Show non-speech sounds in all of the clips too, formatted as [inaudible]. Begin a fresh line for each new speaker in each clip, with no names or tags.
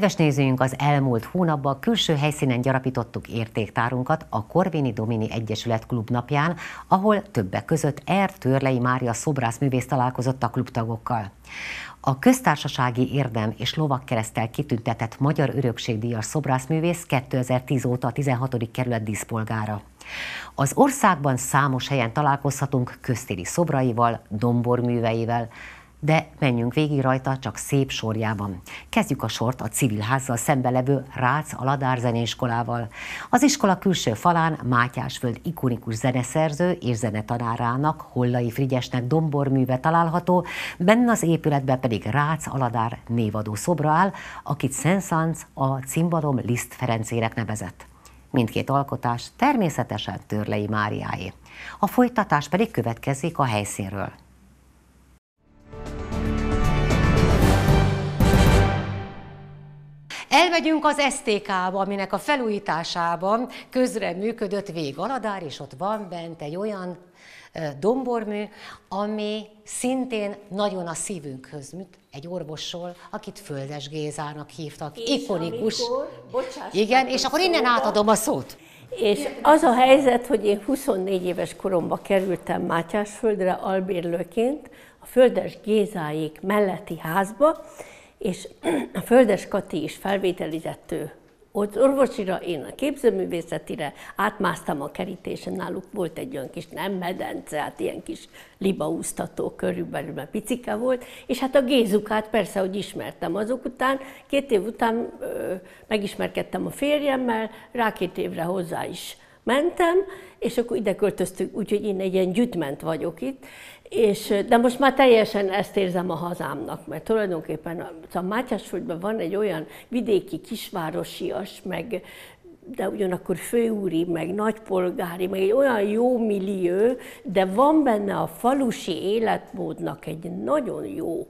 Kedves nézőink, az elmúlt hónapban külső helyszínen gyarapítottuk értéktárunkat a Korvini Domini Egyesület klub napján, ahol többek között Erd Törlei Mária szobrászművész találkozott a klubtagokkal. A köztársasági érdem és lovakkeresztel kitüntetett Magyar Örökségdíjas szobrászművész 2010 óta a 16. kerület díszpolgára. Az országban számos helyen találkozhatunk köztéri szobraival, domborműveivel, de menjünk végig rajta csak szép sorjában. Kezdjük a sort a civil házzal szembe levő Rácz Aladár zeneiskolával. Az iskola külső falán Mátyásföld ikonikus zeneszerző és zenetanárának, Hollai Frigyesnek domborműve található, benne az épületben pedig Rácz Aladár névadó szobra áll, akit Szenszánc a cimbalom Liszt Ferencének nevezett. Mindkét alkotás természetesen Törlei Máriáé. A folytatás pedig következik a helyszínről. Elmegyünk az STK-ba, aminek a felújításában közre működött Végaladár, és ott van bent egy olyan dombormű, ami szintén nagyon a szívünkhöz műt, egy orvosról, akit Földes Gézának hívtak, és ikonikus. Amikor, Igen, és akkor innen átadom a szót.
És az a helyzet, hogy én 24 éves koromban kerültem Mátyásföldre albérlőként, a Földes Gézáék melletti házba, és [clears throat] a Földes Kati is felvételizett ott orvosira, én a képzőművészetire, átmásztam a kerítésen, náluk volt egy olyan kis nem medence, hát ilyen kis libaúztató körülbelül, mert picike volt, és hát a Gézukát persze, hogy ismertem azok után, két év után ö, megismerkedtem a férjemmel, rá két évre hozzá is mentem, és akkor ide költöztük, úgyhogy én egy ilyen gyütment vagyok itt, és, de most már teljesen ezt érzem a hazámnak, mert tulajdonképpen a Mátyásföldben van egy olyan vidéki, kisvárosias, meg de ugyanakkor főúri, meg nagypolgári, meg egy olyan jó millió, de van benne a falusi életmódnak egy nagyon jó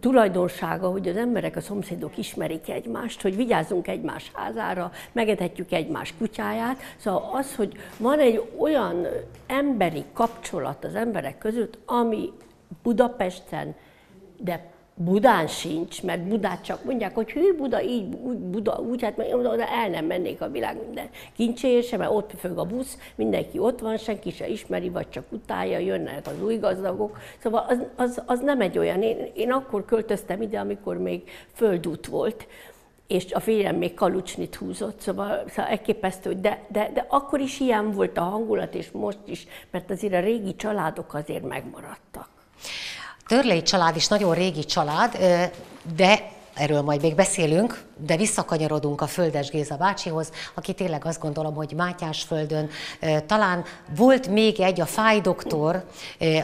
tulajdonsága, hogy az emberek, a szomszédok ismerik egymást, hogy vigyázzunk egymás házára, megedhetjük egymás kutyáját. Szóval az, hogy van egy olyan emberi kapcsolat az emberek között, ami Budapesten, de Budán sincs, mert Budát csak mondják, hogy hű Buda így, úgy Buda úgy, hát oda el nem mennék a világ minden kincsése, mert ott fög a busz, mindenki ott van, senki se ismeri, vagy csak utálja, jönnek az új gazdagok. Szóval az, az, az nem egy olyan. Én, én akkor költöztem ide, amikor még földút volt, és a férjem még kalucsnit húzott, szóval, szóval elképesztő, de, de, de akkor is ilyen volt a hangulat, és most is, mert azért a régi családok azért megmaradtak.
Törlei család is nagyon régi család, de erről majd még beszélünk, de visszakanyarodunk a Földes Géza bácsihoz, aki tényleg azt gondolom, hogy Mátyásföldön talán volt még egy, a Fáj doktor,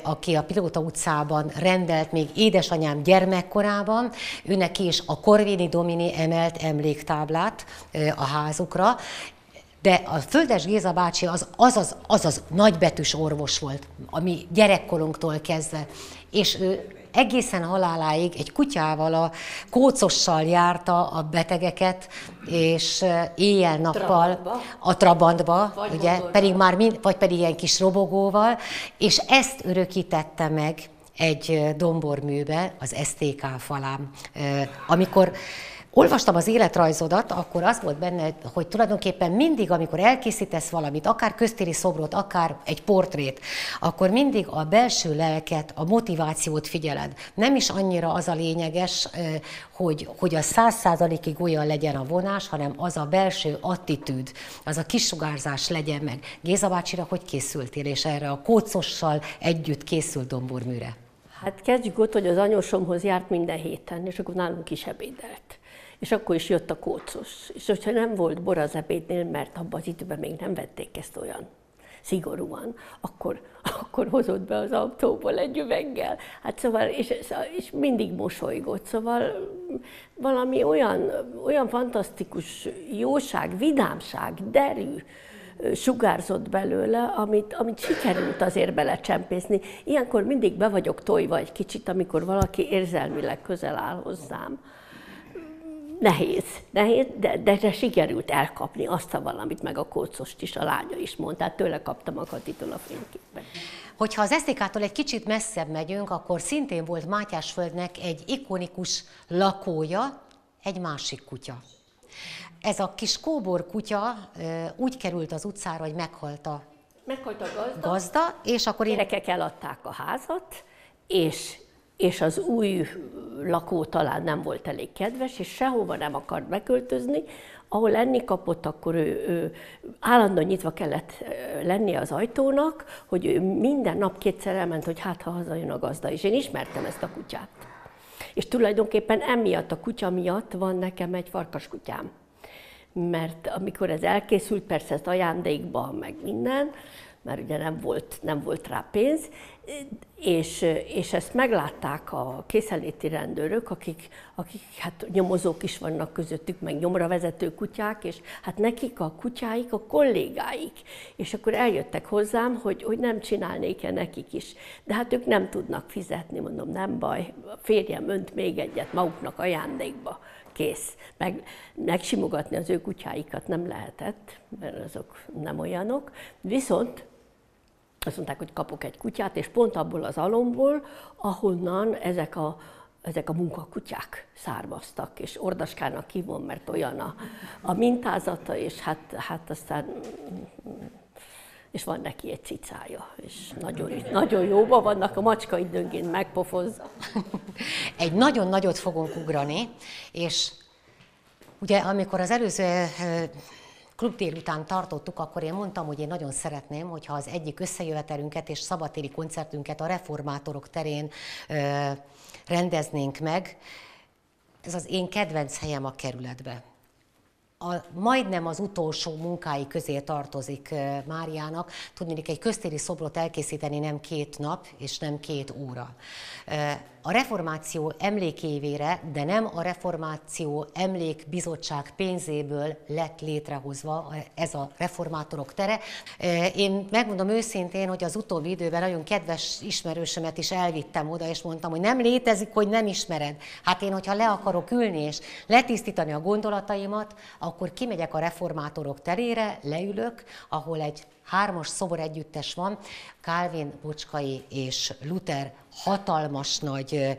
aki a Pilóta utcában rendelt még édesanyám gyermekkorában, őnek is a Korvini Domini emelt emléktáblát a házukra, de a Földes Géza bácsi az az, az, az, az nagybetűs orvos volt, ami gyerekkorunktól kezdve. És ő egészen haláláig egy kutyával, a kócossal járta a betegeket, és éjjel-nappal a Trabantba, vagy ugye, pedig már mind, vagy pedig ilyen kis robogóval, és ezt örökítette meg egy domborműbe, az STK falám, amikor olvastam az életrajzodat, akkor az volt benne, hogy tulajdonképpen mindig, amikor elkészítesz valamit, akár köztéri szobrot, akár egy portrét, akkor mindig a belső lelket, a motivációt figyeled. Nem is annyira az a lényeges, hogy, hogy a száz százalékig olyan legyen a vonás, hanem az a belső attitűd, az a kisugárzás legyen meg. Géza bácsira, hogy készültél, és erre a kócossal együtt készült domborműre?
Hát kezdjük ott, hogy az anyósomhoz járt minden héten, és akkor nálunk is ebédelt és akkor is jött a kócos. És hogyha nem volt bor az ebédnél, mert abban az időben még nem vették ezt olyan szigorúan, akkor, akkor hozott be az autóból egy üveggel. Hát szóval, és, és mindig mosolygott, szóval valami olyan, olyan fantasztikus jóság, vidámság, derű, sugárzott belőle, amit, amit sikerült azért belecsempészni. Ilyenkor mindig be vagyok tojva egy kicsit, amikor valaki érzelmileg közel áll hozzám nehéz, nehéz, de, de, de sikerült elkapni azt a valamit, meg a kócost is, a lánya is mondta, tehát tőle kaptam a Katitól a fényképen.
Hogyha az SZTK-tól egy kicsit messzebb megyünk, akkor szintén volt Mátyásföldnek egy ikonikus lakója, egy másik kutya. Ez a kis kóbor kutya úgy került az utcára, hogy meghalt a
Meghalt a gazda,
gazda és akkor én...
gyerekek eladták a házat, és, és az új lakó talán nem volt elég kedves, és sehova nem akart beköltözni, ahol enni kapott, akkor ő, ő állandóan nyitva kellett lennie az ajtónak, hogy ő minden nap kétszer elment, hogy hát ha hazajön a gazda, és én ismertem ezt a kutyát. És tulajdonképpen emiatt a kutya miatt van nekem egy farkaskutyám mert amikor ez elkészült, persze ezt ajándékba, meg minden, mert ugye nem volt, nem volt rá pénz, és, és ezt meglátták a készeléti rendőrök, akik, akik hát nyomozók is vannak közöttük, meg nyomra vezető kutyák, és hát nekik a kutyáik a kollégáik. És akkor eljöttek hozzám, hogy, hogy nem csinálnék-e nekik is. De hát ők nem tudnak fizetni, mondom, nem baj, a férjem önt még egyet maguknak ajándékba kész. Meg, megsimogatni az ő kutyáikat nem lehetett, mert azok nem olyanok. Viszont azt mondták, hogy kapok egy kutyát, és pont abból az alomból, ahonnan ezek a, ezek a munkakutyák származtak, és Ordaskának hívom, mert olyan a, a mintázata, és hát, hát aztán és van neki egy cicája, és nagyon, nagyon jóban vannak, a macska időnként megpofozza.
Egy nagyon nagyot fogunk ugrani, és ugye amikor az előző eh, klub délután tartottuk, akkor én mondtam, hogy én nagyon szeretném, hogyha az egyik összejövetelünket és szabatéri koncertünket a reformátorok terén ö, rendeznénk meg. Ez az én kedvenc helyem a kerületbe a, majdnem az utolsó munkái közé tartozik Máriának. Tudnék, egy köztéri szobrot elkészíteni nem két nap és nem két óra a reformáció emlékévére, de nem a reformáció emlékbizottság pénzéből lett létrehozva ez a reformátorok tere. Én megmondom őszintén, hogy az utóbbi időben nagyon kedves ismerősömet is elvittem oda, és mondtam, hogy nem létezik, hogy nem ismered. Hát én, hogyha le akarok ülni és letisztítani a gondolataimat, akkor kimegyek a reformátorok terére, leülök, ahol egy hármas szobor együttes van, Calvin, Bocskai és Luther hatalmas nagy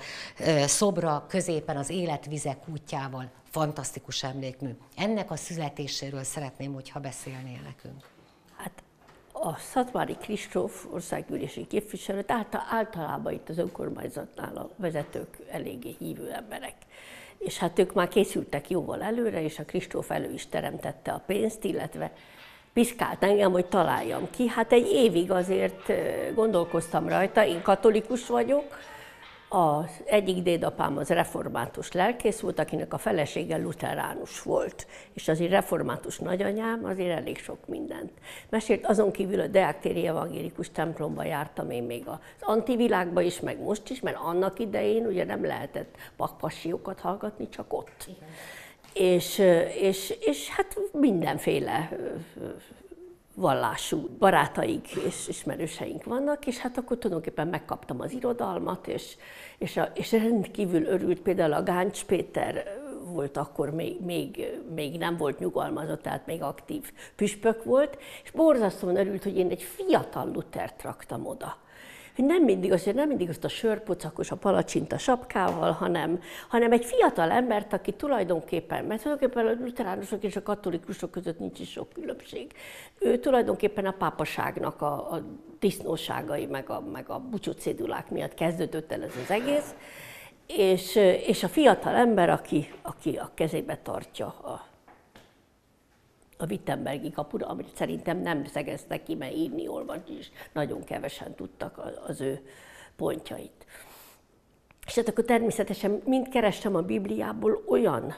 szobra középen az életvizek útjával. Fantasztikus emlékmű. Ennek a születéséről szeretném, hogyha beszélnél nekünk.
Hát a Szatmári Kristóf országgyűlési képviselő, általában itt az önkormányzatnál a vezetők eléggé hívő emberek. És hát ők már készültek jóval előre, és a Kristóf elő is teremtette a pénzt, illetve piszkált engem, hogy találjam ki. Hát egy évig azért gondolkoztam rajta, én katolikus vagyok, az egyik dédapám az református lelkész volt, akinek a felesége luteránus volt, és azért református nagyanyám azért elég sok mindent. Mesélt azon kívül a Deák evangélikus templomba jártam én még az antivilágba is, meg most is, mert annak idején ugye nem lehetett pakpassiokat hallgatni, csak ott. Igen és, és, és hát mindenféle vallású barátaik és ismerőseink vannak, és hát akkor tulajdonképpen megkaptam az irodalmat, és, és, a, és rendkívül örült. Például a Gáncs Péter volt akkor, még, még, még nem volt nyugalmazott, tehát még aktív püspök volt, és borzasztóan örült, hogy én egy fiatal Lutert raktam oda hogy nem mindig, az, nem mindig azt a sörpocakos, a palacsinta sapkával, hanem, hanem egy fiatal embert, aki tulajdonképpen, mert tulajdonképpen a luteránusok és a katolikusok között nincs is sok különbség. Ő tulajdonképpen a pápaságnak a, a disznóságai, meg a, meg a bucsúcédulák miatt kezdődött el ez az egész, és, és a fiatal ember, aki, aki a kezébe tartja a a Wittenbergi kapura, amit szerintem nem szegeztek ki, mert írni, olvasni is nagyon kevesen tudtak az ő pontjait. És hát akkor természetesen mind kerestem a Bibliából olyan,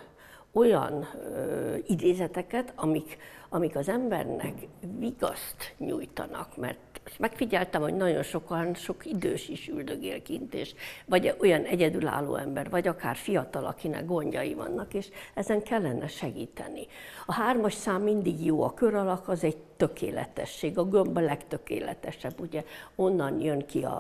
olyan ö, idézeteket, amik, amik az embernek vigaszt nyújtanak, mert megfigyeltem, hogy nagyon sokan, sok idős is üldögél kint, és vagy olyan egyedülálló ember, vagy akár fiatal, akinek gondjai vannak, és ezen kellene segíteni. A hármas szám mindig jó, a kör alak az egy tökéletesség, a gömb a legtökéletesebb, ugye onnan jön ki a,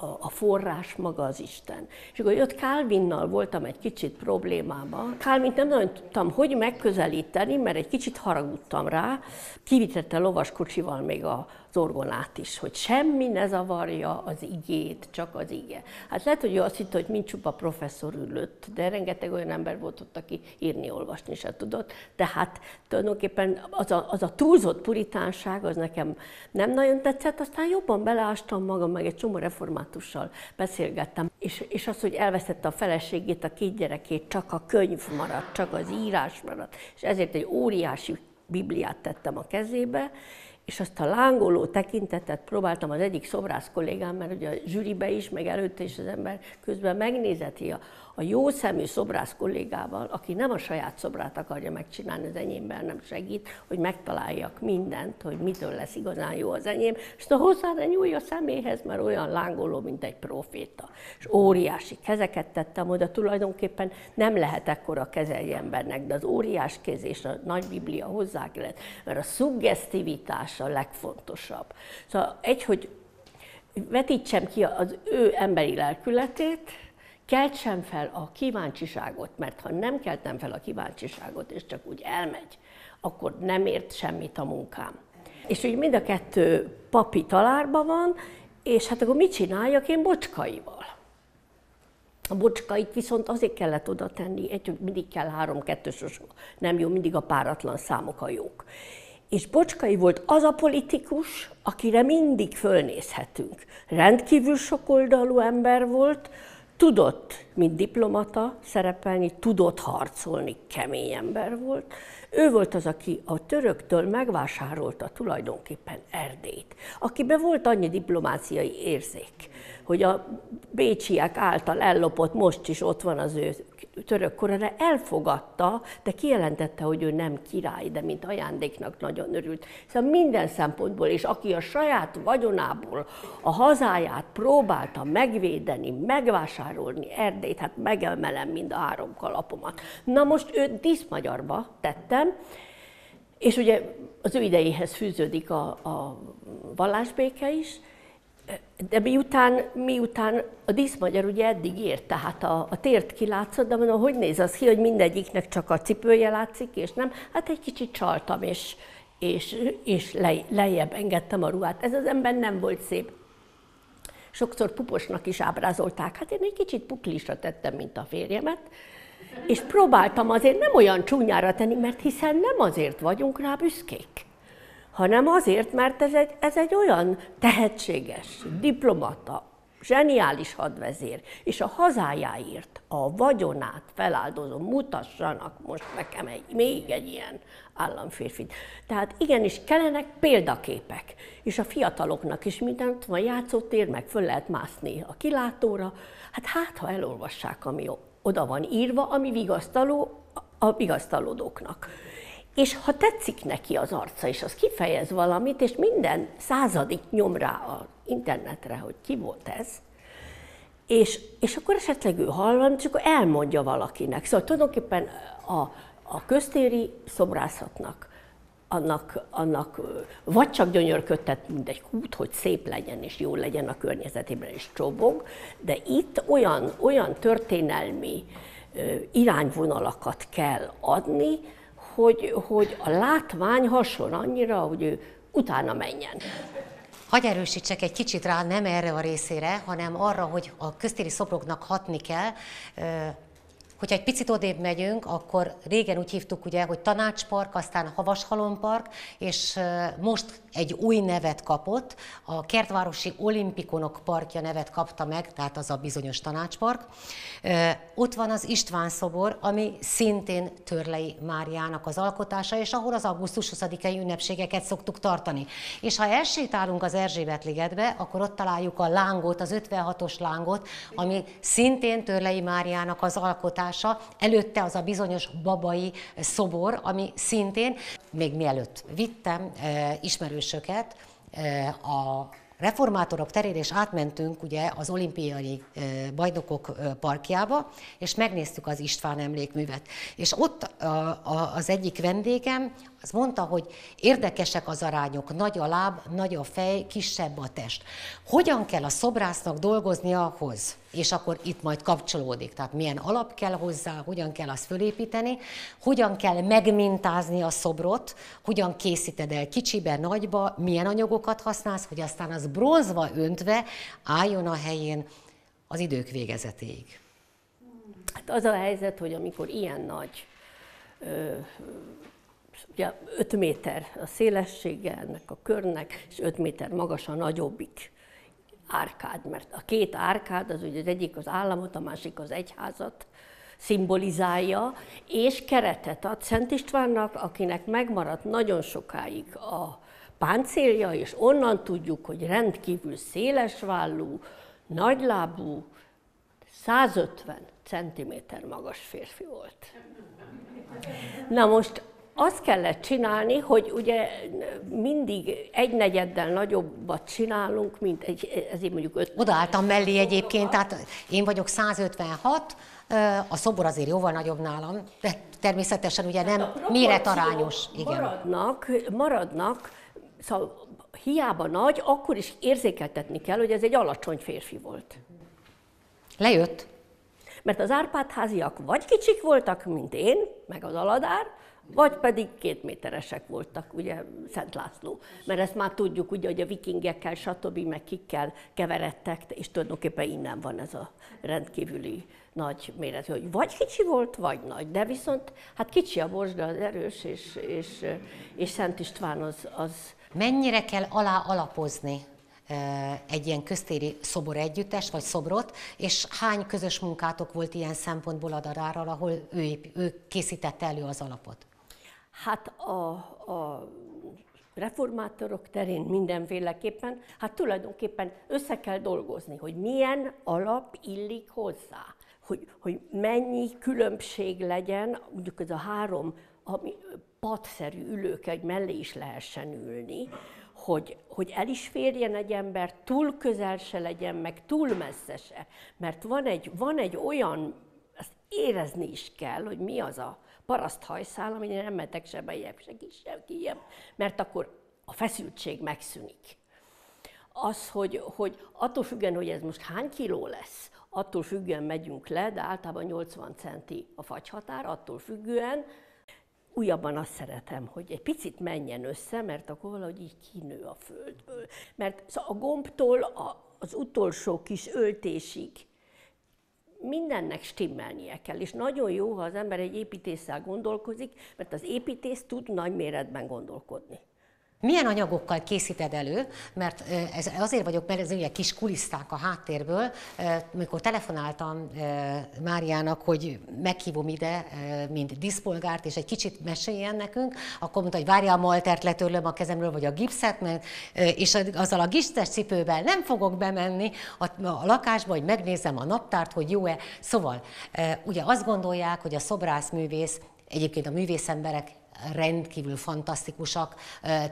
a, a forrás, maga az Isten. És akkor jött Calvinnal voltam egy kicsit problémában. Calvint nem nagyon tudtam, hogy megközelíteni, mert egy kicsit haragudtam rá, kivitette lovaskocsival még a orgonát is, hogy semmi ne zavarja az igét, csak az ige. Hát lehet, hogy ő azt hitte, hogy mind csupa professzor ülött, de rengeteg olyan ember volt ott, aki írni, olvasni se tudott. Tehát tulajdonképpen az a, az a túlzott puritánság, az nekem nem nagyon tetszett, aztán jobban beleástam magam, meg egy csomó reformátussal beszélgettem, és, és az, hogy elvesztette a feleségét, a két gyerekét, csak a könyv maradt, csak az írás maradt, és ezért egy óriási Bibliát tettem a kezébe, és azt a lángoló tekintetet próbáltam az egyik szobrász kollégám, mert ugye a zsűribe is, meg előtte is az ember közben megnézeti a, a jó szemű szobrász kollégával, aki nem a saját szobrát akarja megcsinálni az enyémben, nem segít, hogy megtaláljak mindent, hogy mitől lesz igazán jó az enyém, és a hozzá ne nyúlj a szeméhez, mert olyan lángoló, mint egy proféta. És óriási kezeket tettem oda, tulajdonképpen nem lehet ekkora keze egy embernek, de az óriás kéz és a nagy biblia hozzá kellett, mert a szuggesztivitás a legfontosabb. Szóval egy, hogy vetítsem ki az ő emberi lelkületét, keltsem fel a kíváncsiságot, mert ha nem keltem fel a kíváncsiságot, és csak úgy elmegy, akkor nem ért semmit a munkám. És úgy mind a kettő papi talárban van, és hát akkor mit csináljak én bocskaival? A bocskait viszont azért kellett oda tenni, egy, mindig kell három kettős, nem jó, mindig a páratlan számok a jók. És Bocskai volt az a politikus, akire mindig fölnézhetünk. Rendkívül sokoldalú ember volt, tudott, mint diplomata szerepelni, tudott harcolni, kemény ember volt. Ő volt az, aki a töröktől megvásárolta tulajdonképpen Erdélyt, akiben volt annyi diplomáciai érzék, hogy a bécsiek által ellopott, most is ott van az ő török korona elfogadta, de kijelentette, hogy ő nem király, de mint ajándéknak nagyon örült. Szóval minden szempontból, és aki a saját vagyonából a hazáját próbálta megvédeni, megvásárolni Erdélyt, hát megemelem mind a három kalapomat. Na most őt díszmagyarba tettem, és ugye az ő idejéhez fűződik a, a vallásbéke is, de miután, miután a díszmagyar ugye eddig ért, tehát a, a tért kilátszott, de mondom, hogy néz az ki, hogy mindegyiknek csak a cipője látszik, és nem? Hát egy kicsit csaltam, és, és, és lej, lejjebb engedtem a ruhát. Ez az ember nem volt szép. Sokszor puposnak is ábrázolták, hát én egy kicsit puklisra tettem, mint a férjemet, és próbáltam azért nem olyan csúnyára tenni, mert hiszen nem azért vagyunk rá büszkék hanem azért, mert ez egy, ez egy olyan tehetséges, diplomata, zseniális hadvezér, és a hazájáért a vagyonát feláldozó, mutassanak most nekem egy, még egy ilyen államférfit. Tehát igenis kellenek példaképek, és a fiataloknak is mindent van játszótér, meg föl lehet mászni a kilátóra, hát hát, ha elolvassák, ami oda van írva, ami vigasztaló a vigasztalódóknak. És ha tetszik neki az arca, és az kifejez valamit, és minden századik nyom rá az internetre, hogy ki volt ez, és, és akkor esetleg ő hall és akkor elmondja valakinek. Szóval tulajdonképpen a, a köztéri szobrászatnak annak, annak vagy csak gyönyörködtet, mint egy kút, hogy szép legyen és jó legyen a környezetében és csobog, de itt olyan, olyan történelmi irányvonalakat kell adni, hogy, hogy a látvány hason annyira, hogy ő utána menjen.
Hagy erősítsek egy kicsit rá, nem erre a részére, hanem arra, hogy a köztéri szobroknak hatni kell, Hogyha egy picit odébb megyünk, akkor régen úgy hívtuk ugye, hogy Tanácspark, aztán Havashalompark, és most egy új nevet kapott, a Kertvárosi Olimpikonok Parkja nevet kapta meg, tehát az a bizonyos Tanácspark. Ott van az István szobor, ami szintén Törlei Máriának az alkotása, és ahol az augusztus 20-ai ünnepségeket szoktuk tartani. És ha elsétálunk az Erzsébet ligetbe, akkor ott találjuk a lángot, az 56-os lángot, ami szintén Törlei Máriának az alkotása, alkotása, előtte az a bizonyos babai szobor, ami szintén, még mielőtt vittem e, ismerősöket e, a reformátorok terén, és átmentünk ugye az olimpiai e, bajnokok parkjába, és megnéztük az István emlékművet. És ott az egyik vendégem Az mondta, hogy érdekesek az arányok, nagy a láb, nagy a fej, kisebb a test. Hogyan kell a szobrásznak dolgozni ahhoz? És akkor itt majd kapcsolódik. Tehát milyen alap kell hozzá, hogyan kell azt fölépíteni, hogyan kell megmintázni a szobrot, hogyan készíted el kicsibe, nagyba, milyen anyagokat használsz, hogy aztán az bronzva öntve álljon a helyén az idők végezetéig.
Hát az a helyzet, hogy amikor ilyen nagy ugye 5 méter a szélessége ennek a körnek, és 5 méter magas a nagyobbik árkád, mert a két árkád, az ugye az egyik az államot, a másik az egyházat szimbolizálja, és keretet ad Szent Istvánnak, akinek megmaradt nagyon sokáig a páncélja, és onnan tudjuk, hogy rendkívül szélesvállú, nagylábú, 150 cm magas férfi volt. Na most azt kellett csinálni, hogy ugye mindig egy negyeddel nagyobbat csinálunk, mint egy, ezért mondjuk öt.
Odaálltam mellé egyébként, tehát én vagyok 156, a szobor azért jóval nagyobb nálam, de természetesen ugye nem méretarányos.
Igen. Maradnak, maradnak, szóval hiába nagy, akkor is érzékeltetni kell, hogy ez egy alacsony férfi volt.
Lejött.
Mert az Árpád-háziak vagy kicsik voltak, mint én, meg az Aladár, vagy pedig két méteresek voltak, ugye Szent László. Mert ezt már tudjuk, ugye, hogy a vikingekkel, stb. meg kikkel keveredtek, és tulajdonképpen innen van ez a rendkívüli nagy méret, hogy vagy kicsi volt, vagy nagy. De viszont, hát kicsi a bors, de az erős, és, és, és Szent István az, az...
Mennyire kell alá alapozni egy ilyen köztéri szobor együttes, vagy szobrot, és hány közös munkátok volt ilyen szempontból a darárral, ahol ő, ő készítette elő az alapot?
Hát a, a reformátorok terén mindenféleképpen, hát tulajdonképpen össze kell dolgozni, hogy milyen alap illik hozzá, hogy, hogy mennyi különbség legyen, mondjuk ez a három ami padszerű ülők egy mellé is lehessen ülni, hogy, hogy el is férjen egy ember, túl közel se legyen, meg túl messze se. Mert van egy, van egy olyan, ezt érezni is kell, hogy mi az a paraszt hajszál, amin nem metek se bejebb, se kisebb, kijebb, mert akkor a feszültség megszűnik. Az, hogy, hogy attól függően, hogy ez most hány kiló lesz, attól függően megyünk le, de általában 80 centi a fagyhatár, attól függően, újabban azt szeretem, hogy egy picit menjen össze, mert akkor valahogy így kinő a földből. Mert szóval a gombtól az utolsó kis öltésig mindennek stimmelnie kell, és nagyon jó, ha az ember egy építéssel gondolkozik, mert az építész tud nagy méretben gondolkodni.
Milyen anyagokkal készíted elő? Mert ez azért vagyok, mert ez ugye kis kuliszták a háttérből. Mikor telefonáltam Máriának, hogy meghívom ide, mint diszpolgárt, és egy kicsit meséljen nekünk, akkor mondta, hogy várja a maltert, letörlöm a kezemről, vagy a gipszet, mert, és azzal a gipszes cipővel nem fogok bemenni a, a lakásba, hogy megnézem a naptárt, hogy jó-e. Szóval ugye azt gondolják, hogy a szobrászművész Egyébként a művészemberek rendkívül fantasztikusak,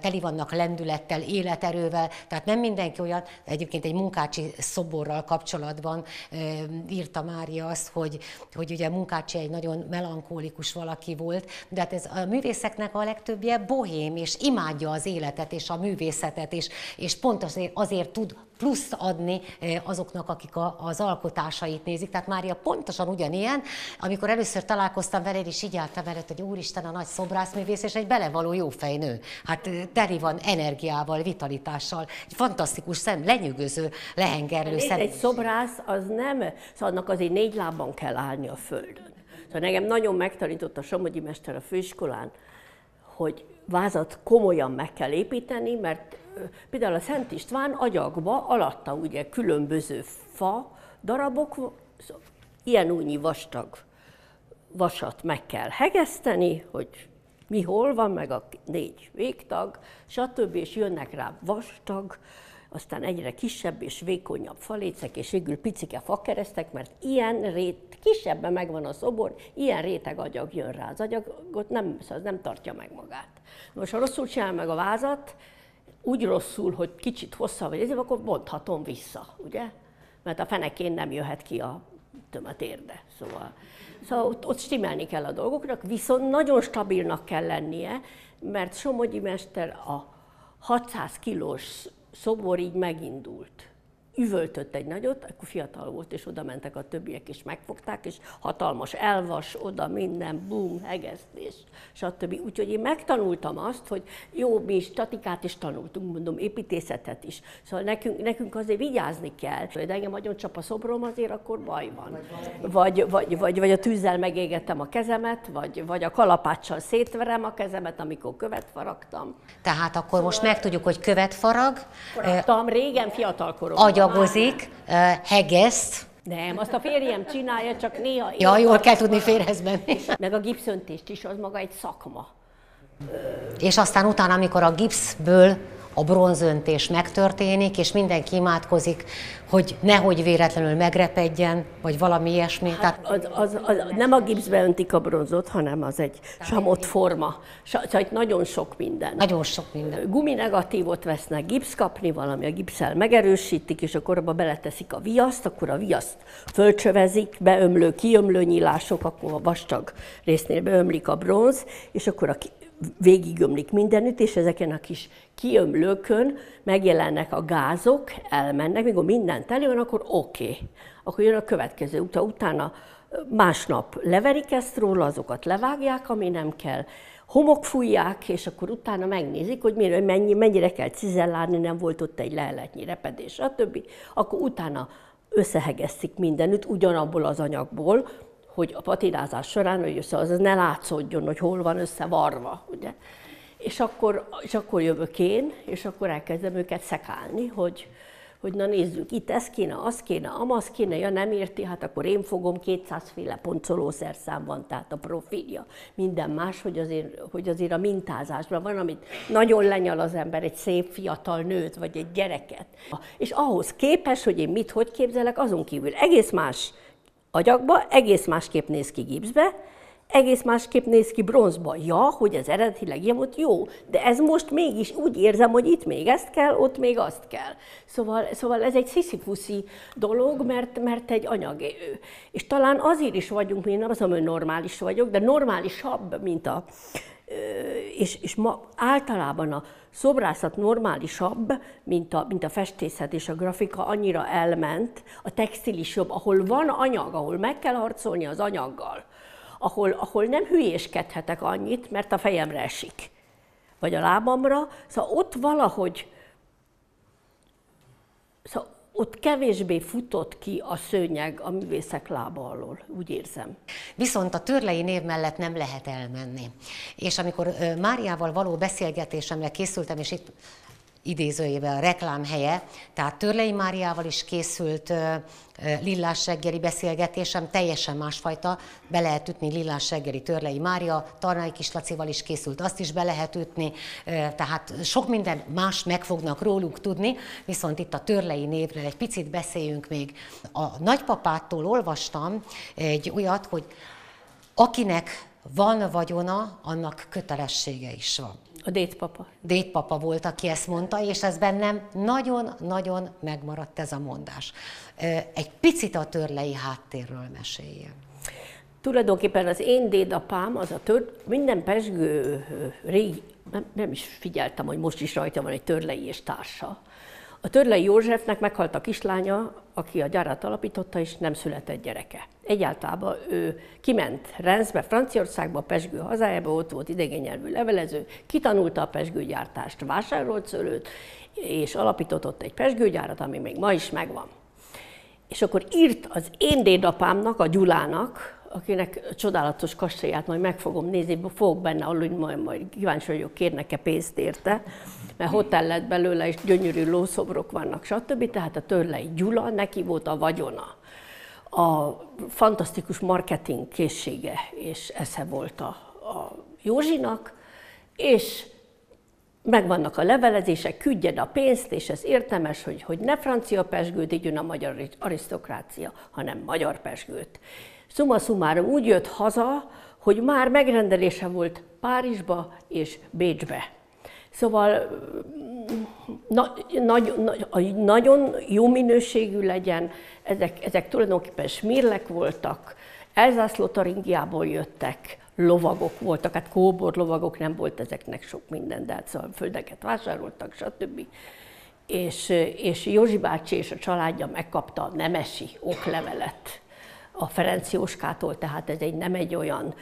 teli vannak lendülettel, életerővel, tehát nem mindenki olyan, egyébként egy munkácsi szoborral kapcsolatban írta Mária azt, hogy, hogy ugye munkácsi egy nagyon melankólikus valaki volt, de hát ez a művészeknek a legtöbbje bohém, és imádja az életet és a művészetet, és, és pont azért, azért tud pluszt adni azoknak, akik a, az alkotásait nézik. Tehát Mária pontosan ugyanilyen, amikor először találkoztam veled, és így álltam veled, hogy úristen, a nagy szobrászművész, és egy belevaló jó fejnő. Hát teri van energiával, vitalitással, egy fantasztikus szem, lenyűgöző, lehengerlő szem.
Egy szobrász az nem, szóval annak azért négy lábban kell állni a földön. Szóval nekem nagyon megtanított a Somogyi Mester a főiskolán, hogy vázat komolyan meg kell építeni, mert például a Szent István agyagba, alatta ugye különböző fa darabok, ilyen únyi vastag vasat meg kell hegeszteni, hogy mi hol van, meg a négy végtag, stb. és jönnek rá vastag, aztán egyre kisebb és vékonyabb falécek, és végül picike fakeresztek, mert ilyen rét, kisebben megvan a szobor, ilyen réteg agyag jön rá. Az agyagot nem, szóval az nem tartja meg magát. Most ha rosszul csinál meg a vázat, úgy rosszul, hogy kicsit hosszabb vagy akkor bonthatom vissza, ugye? Mert a fenekén nem jöhet ki a tudom, a térde. Szóval, szóval ott, ott stimmelni kell a dolgoknak, viszont nagyon stabilnak kell lennie, mert Somogyi Mester a 600 kilós szobor így megindult üvöltött egy nagyot, akkor fiatal volt, és oda mentek a többiek, és megfogták, és hatalmas elvas, oda minden, bum, hegesztés, stb. Úgyhogy én megtanultam azt, hogy jó, mi statikát is tanultunk, mondom, építészetet is. Szóval nekünk, nekünk azért vigyázni kell. De engem nagyon csap a szobrom, azért akkor baj van. Vagy, vagy, vagy, vagy a tűzzel megégettem a kezemet, vagy, vagy a kalapáccsal szétverem a kezemet, amikor követ faragtam.
Tehát akkor most megtudjuk, hogy követ farag.
Faragtam régen, fiatal koromban.
Agya dolgozik, hegeszt.
Nem, azt a férjem csinálja, csak néha...
Ja, jól kell tudni férhez menni.
Meg a gipszöntést is, az maga egy szakma.
És aztán utána, amikor a gipszből a bronzöntés megtörténik, és mindenki imádkozik, hogy nehogy véletlenül megrepedjen, vagy valami ilyesmi.
Hát az, az, az, nem a gipszbe öntik a bronzot, hanem az egy samot forma. Szóval nagyon sok minden.
Nagyon sok minden.
Gumi negatívot vesznek, gipsz kapni valami, a gipszel megerősítik, és akkor abba beleteszik a viaszt, akkor a viaszt fölcsövezik, beömlő, kiömlő nyílások, akkor a vastag résznél beömlik a bronz, és akkor a végigömlik mindenütt, és ezeken a kis kiömlőkön megjelennek a gázok, elmennek, mikor minden teli van, akkor oké. Okay. Akkor jön a következő utána, utána másnap leverik ezt róla, azokat levágják, ami nem kell, homok fújják, és akkor utána megnézik, hogy mennyi, mennyire kell cizellálni, nem volt ott egy leheletnyi repedés, stb. Akkor utána összehegesztik mindenütt ugyanabból az anyagból, hogy a patinázás során, hogy össze, az ne látszódjon, hogy hol van összevarva, ugye. És akkor, és akkor jövök én, és akkor elkezdem őket szekálni, hogy, hogy na nézzük, itt ez kéne, az kéne, amaz kéne, ja nem érti, hát akkor én fogom, 200 féle pontcolószerszám van, tehát a profilja, minden más, hogy azért, hogy azért a mintázásban van, amit nagyon lenyal az ember, egy szép fiatal nőt, vagy egy gyereket. És ahhoz képes, hogy én mit, hogy képzelek, azon kívül egész más agyagba, egész másképp néz ki gipszbe, egész másképp néz ki bronzba. Ja, hogy ez eredetileg ilyen volt, jó, de ez most mégis úgy érzem, hogy itt még ezt kell, ott még azt kell. Szóval, szóval ez egy sziszifuszi dolog, mert, mert egy anyag. És talán azért is vagyunk, mi nem az, hogy normális vagyok, de normálisabb, mint a... És, és ma általában a szobrászat normálisabb, mint a, mint a festészet és a grafika, annyira elment, a textil is jobb, ahol van anyag, ahol meg kell harcolni az anyaggal, ahol, ahol nem hülyéskedhetek annyit, mert a fejemre esik, vagy a lábamra, szóval ott valahogy, szóval ott kevésbé futott ki a szőnyeg a művészek lába alól, úgy érzem.
Viszont a törlei név mellett nem lehet elmenni. És amikor Máriával való beszélgetésemre készültem, és itt idézőjével a reklám helye, tehát Törlei Máriával is készült Lillás reggeli beszélgetésem, teljesen másfajta, be lehet ütni Lillás reggeli Törlei Mária, Tarnai Kislacival is készült, azt is be lehet ütni, tehát sok minden más meg fognak róluk tudni, viszont itt a Törlei névről egy picit beszéljünk még. A nagypapától olvastam egy olyat, hogy akinek van vagyona, annak kötelessége is van.
A dédpapa.
Dédpapa volt, aki ezt mondta, és ez bennem nagyon-nagyon megmaradt ez a mondás. Egy picit a törlei háttérről meséljen.
Tulajdonképpen az én dédapám, az a tör, minden pesgő régi, nem, nem is figyeltem, hogy most is rajta van egy törlei és társa. A Törlei Józsefnek meghalt a kislánya, aki a gyárat alapította, és nem született gyereke. Egyáltalán ő kiment Renzbe, Franciaországba, Pesgő hazájába, ott volt idegen nyelvű levelező, kitanulta a pesgőgyártást, vásárolt szőlőt, és alapított ott egy pesgőgyárat, ami még ma is megvan. És akkor írt az én dédapámnak, a Gyulának, akinek csodálatos kastélyát majd meg fogom nézni, fogok benne aludni, majd, majd kíváncsi vagyok, kérnek-e pénzt érte, mert hotel lett belőle, és gyönyörű lószobrok vannak, stb. Tehát a Törlei Gyula, neki volt a vagyona. A fantasztikus marketing készsége és esze volt a, a Józsinak, és megvannak a levelezések, küldjed a pénzt, és ez értemes, hogy, hogy ne francia pesgőt ígyön a magyar arisztokrácia, hanem magyar pesgőt. Summa summarum úgy jött haza, hogy már megrendelése volt Párizsba és Bécsbe. Szóval na, nagy, nagy, nagyon jó minőségű legyen, ezek, ezek tulajdonképpen smirlek voltak, Elzászlótaringiából jöttek, lovagok voltak, hát kóbor lovagok nem volt ezeknek sok minden, de hát szóval földeket vásároltak, stb. És, és Józsi bácsi és a családja megkapta a nemesi oklevelet a Ferenc Jóskától, tehát ez egy nem egy olyan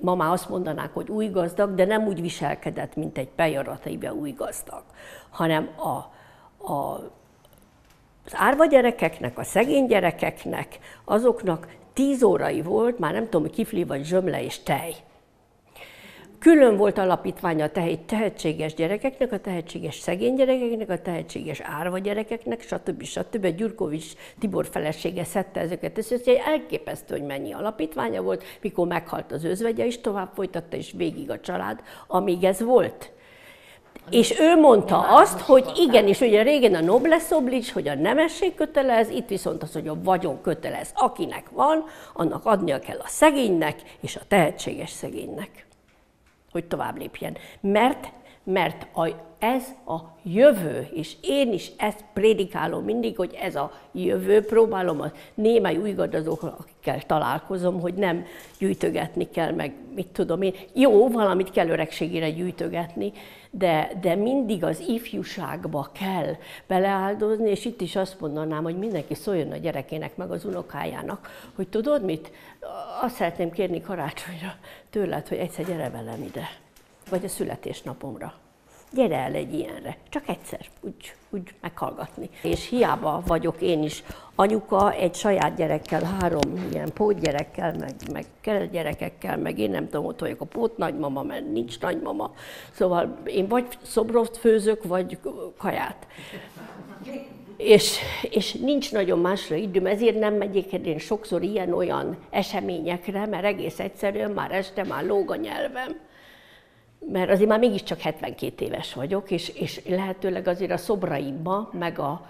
ma már azt mondanák, hogy új gazdag, de nem úgy viselkedett, mint egy pejoratíve új gazdag, hanem a, a, az árva gyerekeknek, a szegény gyerekeknek, azoknak tíz órai volt, már nem tudom, hogy kifli vagy zsömle és tej. Külön volt alapítványa a tehetséges gyerekeknek, a tehetséges szegény gyerekeknek, a tehetséges árva gyerekeknek, stb. stb. Gyurkovics Tibor felesége szedte ezeket Ez egy elképesztő, hogy mennyi alapítványa volt, mikor meghalt az özvegye is, tovább folytatta, és végig a család, amíg ez volt. És ő mondta azt, hogy igenis, ugye régen a noblesse oblige, hogy a nemesség kötelez, itt viszont az, hogy a vagyon kötelez. Akinek van, annak adnia kell a szegénynek és a tehetséges szegénynek hogy tovább lépjen. Mert, mert a, ez a jövő, és én is ezt prédikálom mindig, hogy ez a jövő, próbálom a némely újgadazókkal, akikkel találkozom, hogy nem gyűjtögetni kell, meg mit tudom én. Jó, valamit kell öregségére gyűjtögetni, de, de mindig az ifjúságba kell beleáldozni, és itt is azt mondanám, hogy mindenki szóljon a gyerekének, meg az unokájának, hogy tudod mit? Azt szeretném kérni karácsonyra tőled, hogy egyszer gyere velem ide, vagy a születésnapomra gyere el egy ilyenre, csak egyszer, úgy, úgy meghallgatni. És hiába vagyok én is anyuka egy saját gyerekkel, három ilyen pótgyerekkel, meg, meg gyerekekkel, meg én nem tudom, ott vagyok a pót nagymama, mert nincs nagymama. Szóval én vagy szobrot főzök, vagy kaját. És, és nincs nagyon másra időm, ezért nem megyek én sokszor ilyen-olyan eseményekre, mert egész egyszerűen már este már lóg a nyelvem mert azért már mégiscsak 72 éves vagyok, és, és lehetőleg azért a szobraimba, meg a,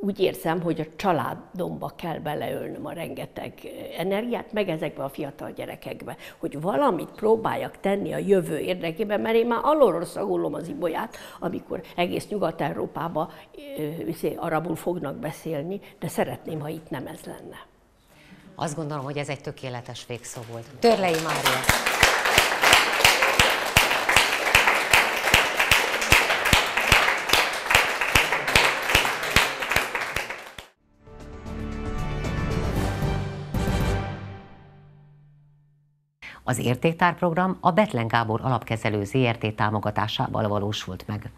úgy érzem, hogy a családomba kell beleölnöm a rengeteg energiát, meg ezekbe a fiatal gyerekekbe, hogy valamit próbáljak tenni a jövő érdekében, mert én már alulról szagolom az ibolyát, amikor egész Nyugat-Európába arabul fognak beszélni, de szeretném, ha itt nem ez lenne.
Azt gondolom, hogy ez egy tökéletes végszó volt. Törlei Mária! Az értéktárprogram a Betlen Gábor alapkezelő ZRT támogatásával valósult meg.